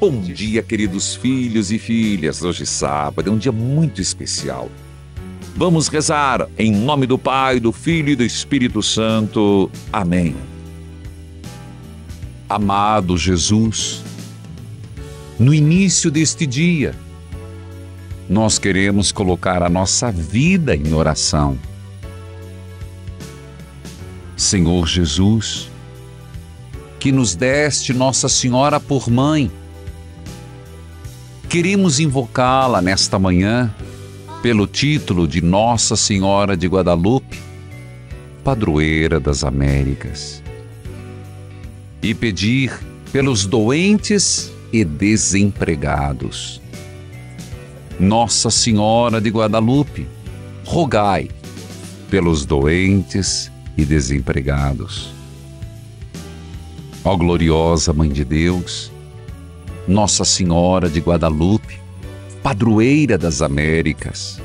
Bom dia, queridos filhos e filhas. Hoje, sábado, é um dia muito especial. Vamos rezar em nome do Pai, do Filho e do Espírito Santo. Amém. Amado Jesus, no início deste dia, nós queremos colocar a nossa vida em oração. Senhor Jesus, que nos deste Nossa Senhora por mãe, Queremos invocá-la nesta manhã pelo título de Nossa Senhora de Guadalupe, padroeira das Américas, e pedir pelos doentes e desempregados. Nossa Senhora de Guadalupe, rogai pelos doentes e desempregados. Ó gloriosa Mãe de Deus, nossa Senhora de Guadalupe, padroeira das Américas.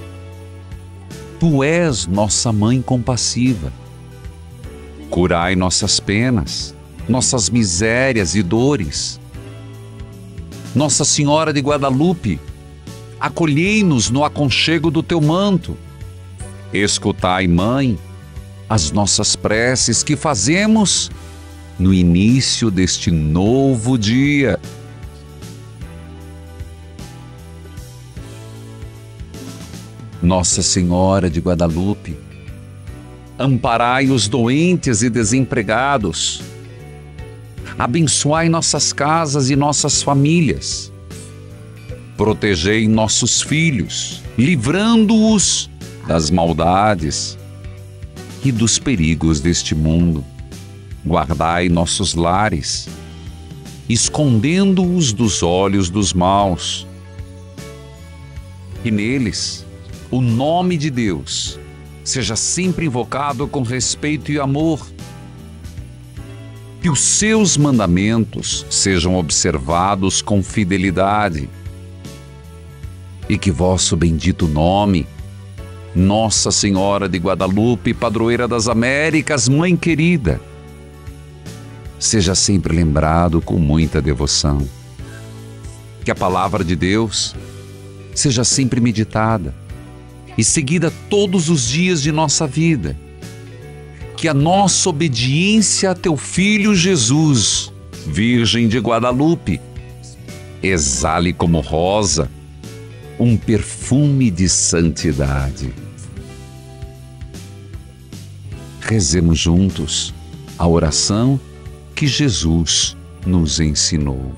Tu és nossa mãe compassiva. Curai nossas penas, nossas misérias e dores. Nossa Senhora de Guadalupe, acolhei-nos no aconchego do teu manto. Escutai, Mãe, as nossas preces que fazemos no início deste novo dia. Nossa Senhora de Guadalupe, amparai os doentes e desempregados, abençoai nossas casas e nossas famílias, protegei nossos filhos, livrando-os das maldades e dos perigos deste mundo. Guardai nossos lares, escondendo-os dos olhos dos maus, e neles o nome de Deus seja sempre invocado com respeito e amor. Que os seus mandamentos sejam observados com fidelidade. E que vosso bendito nome, Nossa Senhora de Guadalupe, padroeira das Américas, Mãe querida, seja sempre lembrado com muita devoção. Que a palavra de Deus seja sempre meditada e seguida todos os dias de nossa vida. Que a nossa obediência a teu Filho Jesus, Virgem de Guadalupe, exale como rosa um perfume de santidade. Rezemos juntos a oração que Jesus nos ensinou.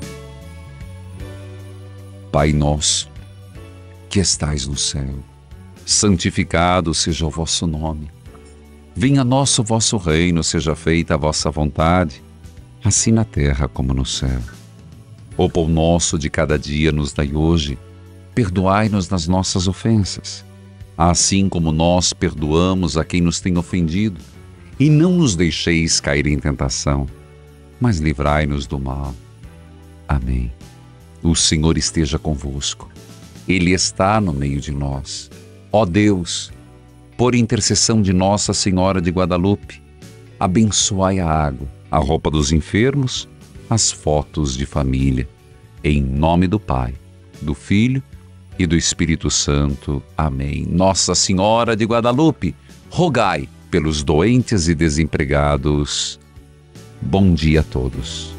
Pai nosso, que estais no céu, santificado seja o vosso nome. Venha a nós o vosso reino, seja feita a vossa vontade, assim na terra como no céu. O pão nosso de cada dia nos dai hoje, perdoai-nos nas nossas ofensas, assim como nós perdoamos a quem nos tem ofendido, e não nos deixeis cair em tentação, mas livrai-nos do mal. Amém. O Senhor esteja convosco. Ele está no meio de nós Ó Deus, por intercessão de Nossa Senhora de Guadalupe, abençoai a água, a roupa dos enfermos, as fotos de família. Em nome do Pai, do Filho e do Espírito Santo. Amém. Nossa Senhora de Guadalupe, rogai pelos doentes e desempregados. Bom dia a todos.